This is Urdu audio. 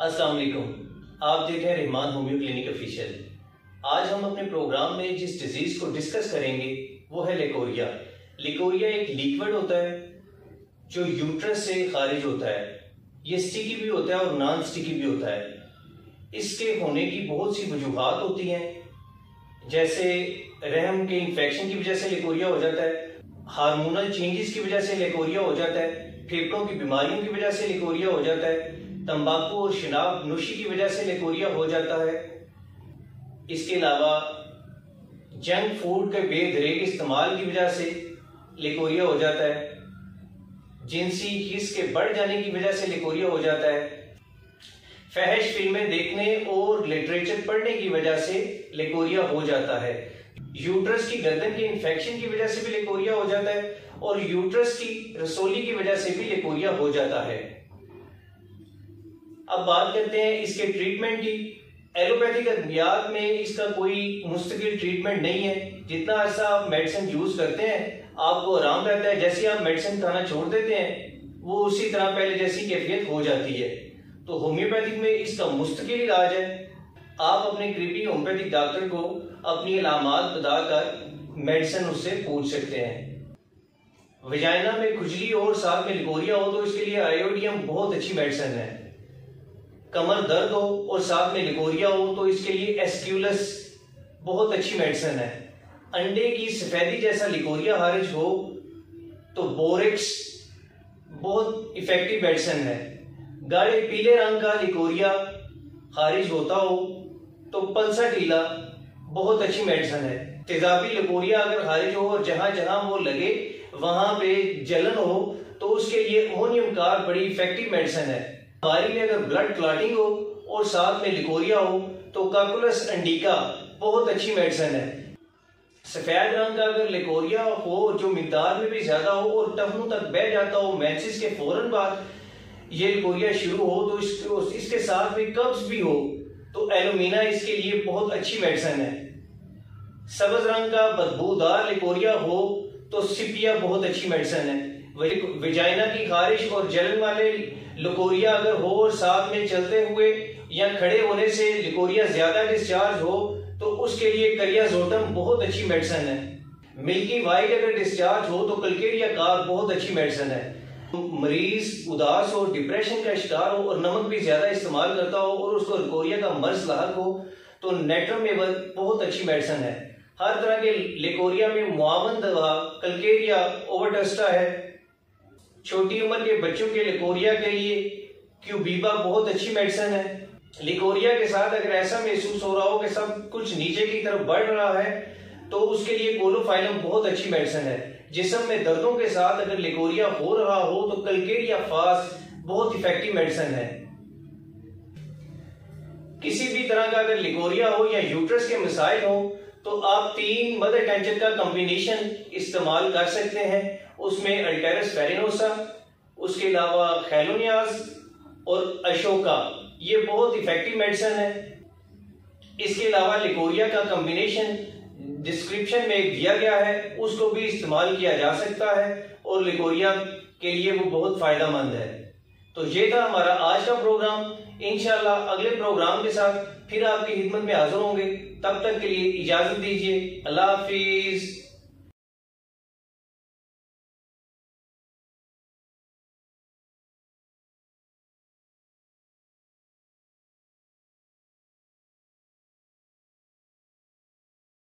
السلام علیکم۔ آپ دیکھ رہے ہیں رحمان ہومیو کلینک افیشیل آج ہم اپنے پروگرام میں جس ڈیزیز کو ڈسکس کریں گے، وہ ہے لیکوریا۔ لیکوریا ایک لیکوڈ ہوتا ہے جو یوٹرس سے خارج ہوتا ہے۔ یہ سٹیکی بھی ہوتا ہے اور نان سٹیکی بھی ہوتا ہے۔ اس کے ہونے کی بہت سی وجوہات ہوتی ہیں، جیسے رحم کے انفیکشن کی وجہ سے لیکوریا ہو جاتا ہے ہارمونل چینجز کی وجہ سے لیکوریا ہو جاتا ہے پھیپڑوں کی بیماریوں کی وجہ سے لیکوریا ہو جاتا ہے۔ تمباکو اور شناب نوشی کی وجہ سے لیکوریا ہو جاتا ہے۔ اس کے علاوہ، جنک فوڈ کے بے دریک استعمال کی وجہ سے لیکوریا ہو جاتا ہے۔ جنسی حص کے بڑھ جانے کی وجہ سے لیکوریا ہو جاتا ہے۔ فحش فلمیں دیکھنے اور لٹریچر پڑھنے کی وجہ سے لیکوریا ہو جاتا ہے۔ یوٹرس کی گردن کے انفیکشن کی وجہ سے بھی لیکوریا ہو جاتا ہے اور یوٹرس کی رسولی کی وجہ سے بھی لیکوریا ہو جاتا ہے۔ اب بات کرتے ہیں اس کے ٹریٹمنٹ کی۔ ایلوپیتھک ادویات میں اس کا کوئی مستقل ٹریٹمنٹ نہیں ہے۔ جتنا عرصہ آپ میڈیسن یوز کرتے ہیں، آپ کو آرام رہتا ہے۔ جیسے آپ میڈیسن کھانا چھوڑ دیتے ہیں، وہ اسی طرح پہلے جیسی کیفیت ہو جاتی ہے۔ تو ہومیوپیتھک میں اس کا مستقل علاج ہے۔ آپ اپنے قریبی ہومیوپیتھک ڈاکٹر کو اپنی علامات بتا کر میڈیسن اس سے پوچھ سکتے ہیں۔ وجائنا میں کھجلی اور ساتھ میں لگوریا ہو تو اس کے لیے آئیوڈیم بہت اچھی میڈیسن ہے۔ کمر درد ہو اور ساتھ میں لگوریا ہو، تو اس کے لیے ایسکیولس بہت اچھی میڈیسن ہے۔ انڈے کی سفیدی جیسا لگوریا خارج ہو، تو بورکس بہت افیکٹو میڈیسن ہے۔ گاڑے پیلے رنگ کا لگوریا خارج ہوتا ہو، تو پلسا ٹیلا بہت اچھی میڈیسن ہے۔ تیزابی لگوریا اگر خارج ہو اور جہاں جہاں وہ لگے، وہاں پہ جلن ہو، تو اس کے لیے امونیم کار بڑی افیکٹو میڈیسن ہے۔ باری میں اگر بلڈ کلاٹنگ ہو اور ساتھ میں لکوریا ہو، تو کاکولس انڈیکا بہت اچھی میڈیسن ہے۔ سفید رنگ کا اگر لیکوریا ہو، جو مقدار میں بھی زیادہ ہو اور ٹفنوں تک بہ جاتا ہو مینسس کے فوراً بعد یہ لیکوریا شروع ہو، تو اس اس کے ساتھ میں قبض بھی ہو، تو ایلومینا اس کے لیے بہت اچھی میڈیسن ہے۔ سبز رنگ کا بدبودار لیکوریا ہو، تو سپیا بہت اچھی میڈیسن ہے۔ ویجائنا کی خارش اور جلن والے لکوریا اگر ہو اور ساتھ میں چلتے ہوئے یا کھڑے ہونے سے لکوریا زیادہ ڈسچارج ہو، تو اس کے لیے کریا زوٹم بہت اچھی میڈیسن ہے۔ ملکی وائٹ اگر ڈسچارج ہو، تو کلکیریا کار بہت اچھی میڈیسن ہے۔ مریض اداس ہو ڈپریشن کا شکار ہو اور نمک بھی زیادہ استعمال کرتا ہو اور اس کو لکوریا کا مرض لاحق ہو، تو نیٹرم بہت اچھی میڈیسن ہے۔ ہر طرح کے لیکوریا میں معاون دوا کلکیریا اوورٹسٹا ہے۔ چھوٹی عمر کے بچوں کے لیکوریا کے لیے کیوبیبا بہت اچھی میڈیسن ہے؟ لیکوریا کے ساتھ اگر ایسا محسوس ہو رہا ہو کہ سب کچھ نیچے کی طرف بڑھ رہا ہے، تو اس کے لیے کولوفائلم بہت اچھی میڈیسن ہے۔ جسم میں دردوں کے ساتھ اگر لیکوریا ہو رہا ہو، تو کلکیریا فاس بہت افیکٹو میڈیسن ہے۔ کسی بھی طرح کا اگر لیکوریا ہو یا یوٹرس کے مسائل ہو تو آپ تین مدر ٹینچر کا کمبینیشن استعمال کر سکتے ہیں۔ اس میں الٹیرس فیرینوسا اس کے علاوہ خیلونیاز اور اشوکا۔ یہ بہت افیکٹو میڈیسن ہے۔ اس کے علاوہ لیکوریا کا کمبینیشن ڈسکرپشن میں دیا گیا ہے۔ اس کو بھی استعمال کیا جا سکتا ہے اور لیکوریا کے لیے وہ بہت فائدہ مند ہے۔ تو یہ تھا ہمارا آج کا پروگرام۔ انشاءاللہ اگلے پروگرام کے ساتھ پھر آپ کی خدمت میں حاضر ہوں گے۔ تب تک کے لیے اجازت دیجیے اللہ حافظ۔